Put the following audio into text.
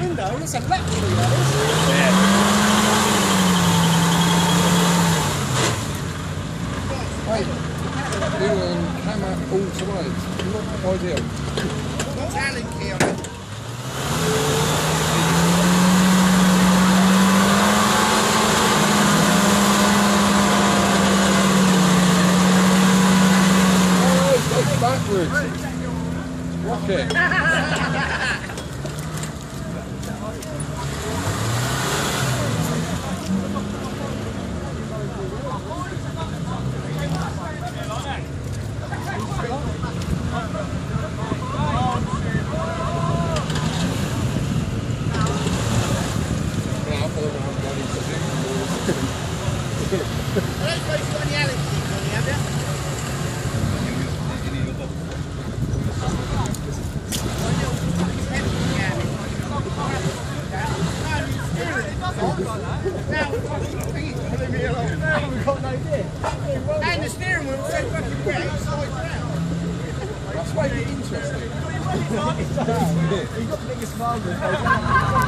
Windows and left all. Not ideal. Backwards. Rocket. And the steering wheel so fucking around. That's making it interesting. He's got the biggest smile.